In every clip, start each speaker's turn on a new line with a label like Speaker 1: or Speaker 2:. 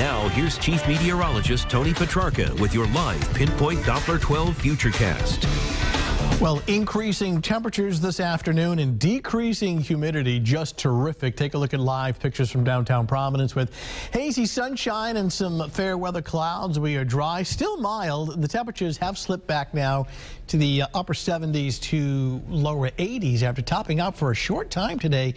Speaker 1: Now, here's Chief Meteorologist Tony Petrarca with your live Pinpoint Doppler 12 Futurecast.
Speaker 2: Well, increasing temperatures this afternoon and decreasing humidity, just terrific. Take a look at live pictures from downtown Providence with hazy sunshine and some fair weather clouds. We are dry, still mild. The temperatures have slipped back now to the uh, upper 70s to lower 80s after topping out for a short time today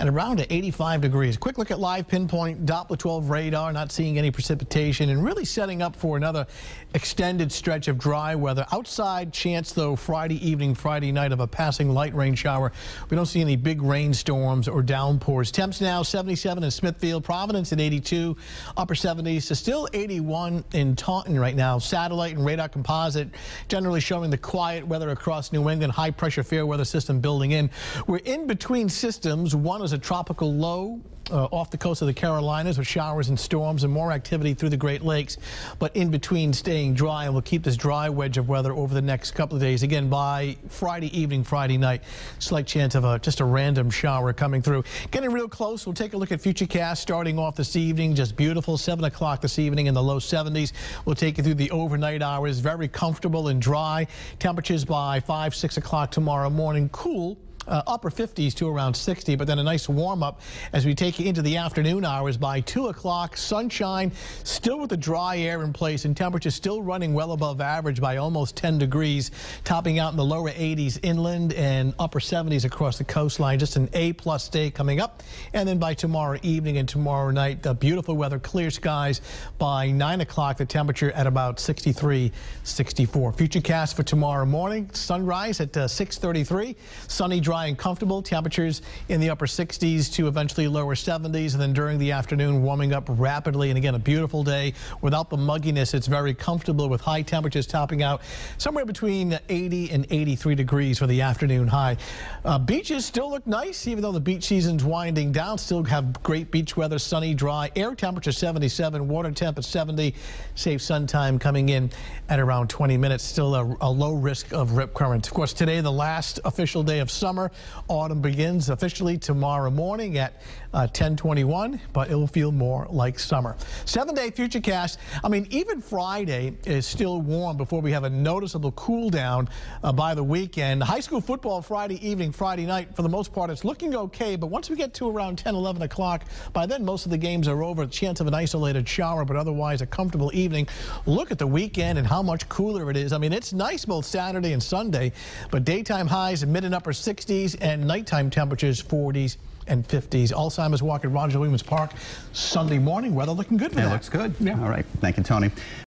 Speaker 2: and around to 85 degrees. Quick look at live pinpoint Doppler 12 radar, not seeing any precipitation and really setting up for another extended stretch of dry weather. Outside chance, though, Friday evening, Friday night of a passing light rain shower. We don't see any big rainstorms or downpours. Temps now 77 in Smithfield, Providence at 82, upper 70s to still 81 in Taunton right now. Satellite and radar composite generally showing the quiet weather across New England. High pressure fair weather system building in. We're in between systems. One is a tropical low uh, off the coast of the Carolinas with showers and storms and more activity through the Great Lakes, but in between staying dry, and we'll keep this dry wedge of weather over the next couple of days. Again, by Friday evening, Friday night, slight chance of a, just a random shower coming through. Getting real close, we'll take a look at Futurecast starting off this evening. Just beautiful, 7 o'clock this evening in the low 70s. We'll take you through the overnight hours, very comfortable and dry. Temperatures by 5, 6 o'clock tomorrow morning, cool uh, upper 50s to around 60, but then a nice warm up as we take you into the afternoon hours by 2 o'clock. Sunshine, still with the dry air in place and temperatures still running well above average by almost 10 degrees, topping out in the lower 80s inland and upper 70s across the coastline. Just an A plus day coming up. And then by tomorrow evening and tomorrow night, the beautiful weather, clear skies by 9 o'clock, the temperature at about 63, 64. Futurecast for tomorrow morning, sunrise at uh, 633, sunny, dry and comfortable. Temperatures in the upper 60s to eventually lower 70s. And then during the afternoon, warming up rapidly. And again, a beautiful day without the mugginess. It's very comfortable with high temperatures topping out somewhere between 80 and 83 degrees for the afternoon high. Uh, beaches still look nice, even though the beach season's winding down. Still have great beach weather, sunny, dry. Air temperature 77, water temp at 70. Safe sun time coming in at around 20 minutes. Still a, a low risk of rip current. Of course, today, the last official day of summer. Autumn begins officially tomorrow morning at uh, 1021, but it will feel more like summer. Seven-day Futurecast. I mean, even Friday is still warm before we have a noticeable cool down uh, by the weekend. High school football Friday evening, Friday night, for the most part, it's looking okay, but once we get to around 10, 11 o'clock, by then most of the games are over. Chance of an isolated shower, but otherwise a comfortable evening. Look at the weekend and how much cooler it is. I mean, it's nice both Saturday and Sunday, but daytime highs mid and upper 60s and nighttime temperatures 40s and 50s. Alzheimer's Walk at Roger Williams Park Sunday morning. Weather looking good for
Speaker 3: it
Speaker 2: that.
Speaker 3: looks good. Yeah. All right. Thank you, Tony.